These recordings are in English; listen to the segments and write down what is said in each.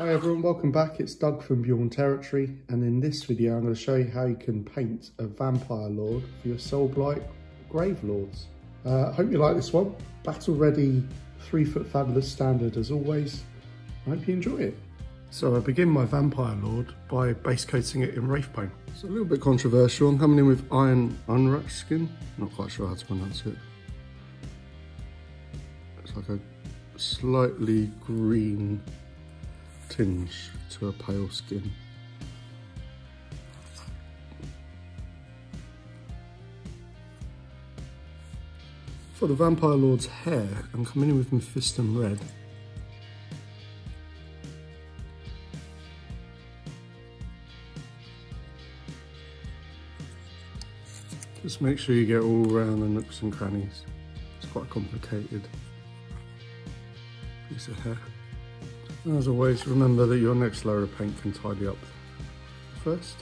Hi everyone, welcome back. It's Doug from Bjorn Territory and in this video I'm going to show you how you can paint a Vampire Lord for your Soul Blight Grave Lords. I uh, hope you like this one. Battle ready, 3 foot fabulous standard as always. I hope you enjoy it. So I begin my Vampire Lord by base coating it in Wraith Paint. It's a little bit controversial. I'm coming in with Iron Unwrapped Skin. Not quite sure how to pronounce it. It's like a slightly green tinge to a pale skin. For the Vampire Lord's hair, I'm coming in with Mephiston Red. Just make sure you get all around the nooks and crannies. It's quite complicated piece of hair. As always, remember that your next layer of paint can tidy up first.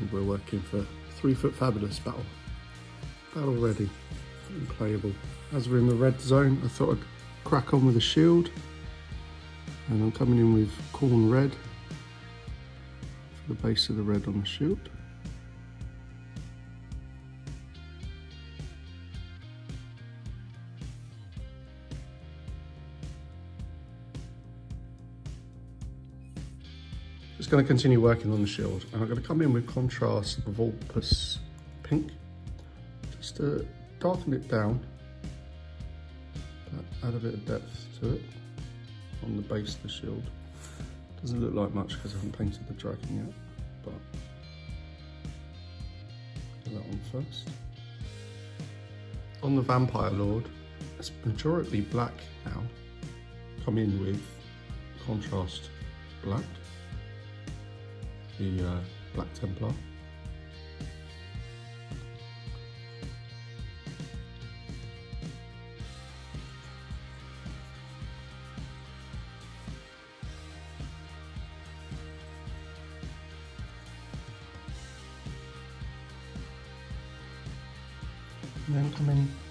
And we're working for three foot fabulous battle. Battle ready and playable. As we're in the red zone, I thought I'd crack on with a shield. And I'm coming in with Khorne red for the base of the red on the shield. Just going to continue working on the shield and I'm going to come in with contrast Volupus pink. Just to darken it down. Add a bit of depth to it on the base of the shield. Doesn't look like much because I haven't painted the dragon yet but do that one first. On the vampire lord it's majority black now. Come in with contrast black the uh, Black Templar. Then come in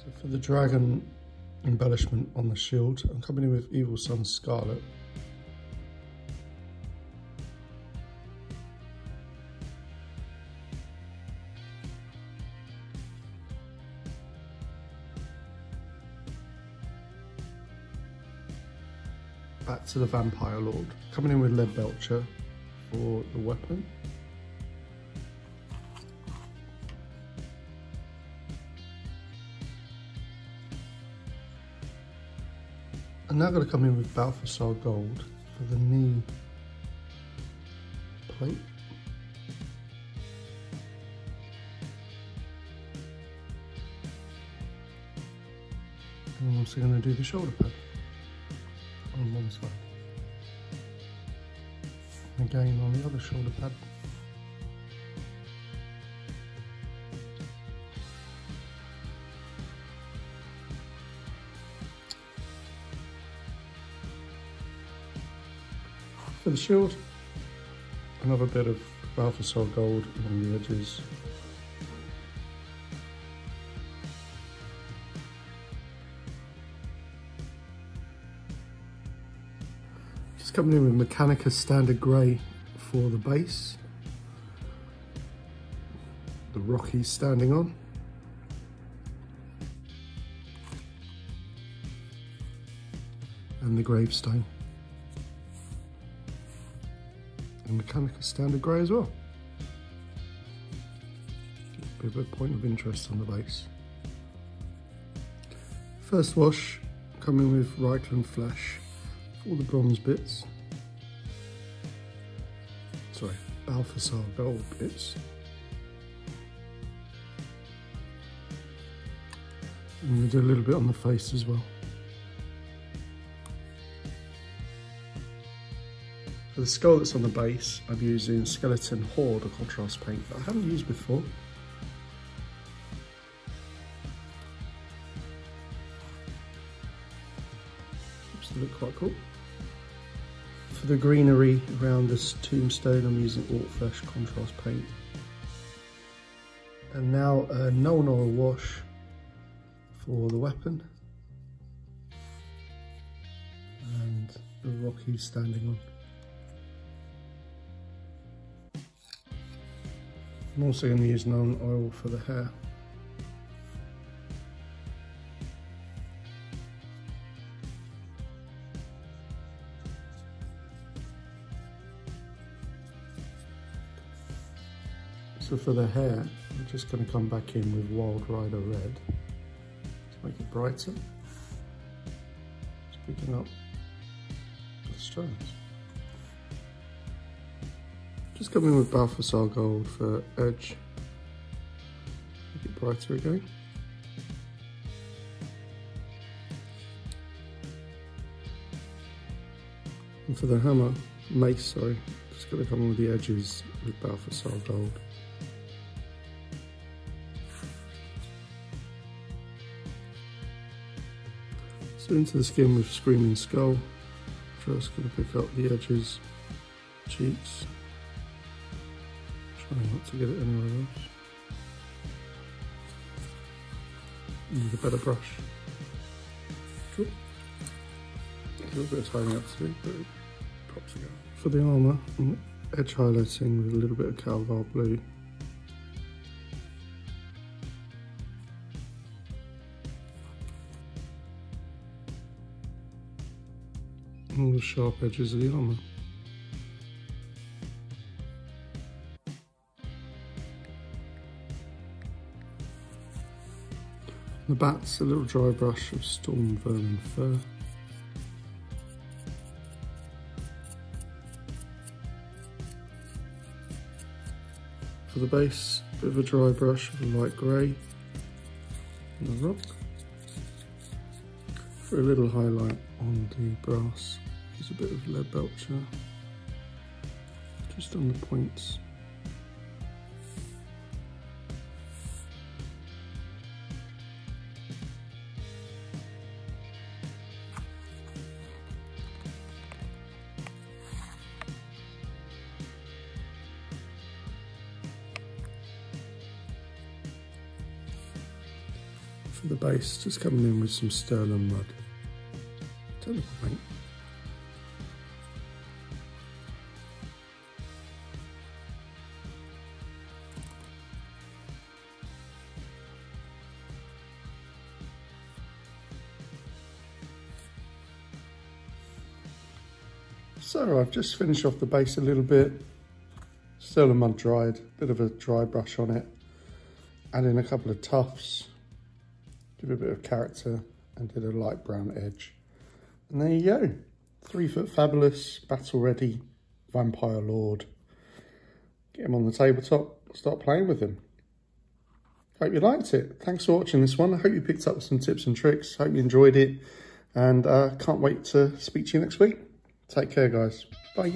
So for the dragon embellishment on the shield, I'm coming in with Evil Sunz Scarlet. Back to the Vampire Lord. Coming in with Lead Belcher for the weapon. I'm now going to come in with Balthasar Gold for the knee plate. And I'm also going to do the shoulder pad on one side. And Again on the other shoulder pad. For the shield, another bit of alpha Balthasar gold along the edges. Just coming in with Mechanicus Standard Grey for the base. The Rocky's standing on. And the gravestone and Mechanicus Standard Grey as well. A bit of a point of interest on the base. First wash, coming with Reikland Flesh for all the bronze bits. Sorry, Balthasar gold bits. Going to do a little bit on the face as well. For the skull that's on the base, I'm using Skeleton Horde, a contrast paint that I haven't used before. To look quite cool. for the greenery around this tombstone, I'm using Fresh contrast paint. And now a Nuln Oil wash for the weapon. And the rock he's standing on. I'm also going to use Nuln Oil for the hair. So for the hair, I'm just going to come back in with Wild Rider Red to make it brighter. Just picking up the strands. Just coming with Balthasar Gold for edge. Make it brighter again. And for the hammer, mace, sorry, just going to come with the edges with Balthasar Gold. So into the skin with Screaming Skull. Just going to pick up the edges, cheeks. Trying not to get it anywhere else. Need a better brush. Cool. A little bit of tidying up to do, but it pops again. For the armour, I'm edge highlighting with a little bit of Calgar blue. all the sharp edges of the armour. The bat's a little dry brush of Stormvermin Fur. For the base, a bit of a dry brush of a light grey on the rock. For a little highlight on the brass, there's a bit of lead belcher just on the points. For the base, just coming in with some Stirland mud. Technical paint. So I've just finished off the base a little bit. A mud dried, bit of a dry brush on it. Add in a couple of tufts, give it a bit of character and did a light brown edge. And there you go. Three foot fabulous, battle ready, vampire lord. Get him on the tabletop, start playing with him. Hope you liked it. Thanks for watching this one. I hope you picked up some tips and tricks. Hope you enjoyed it. And uh, can't wait to speak to you next week. Take care, guys. Bye.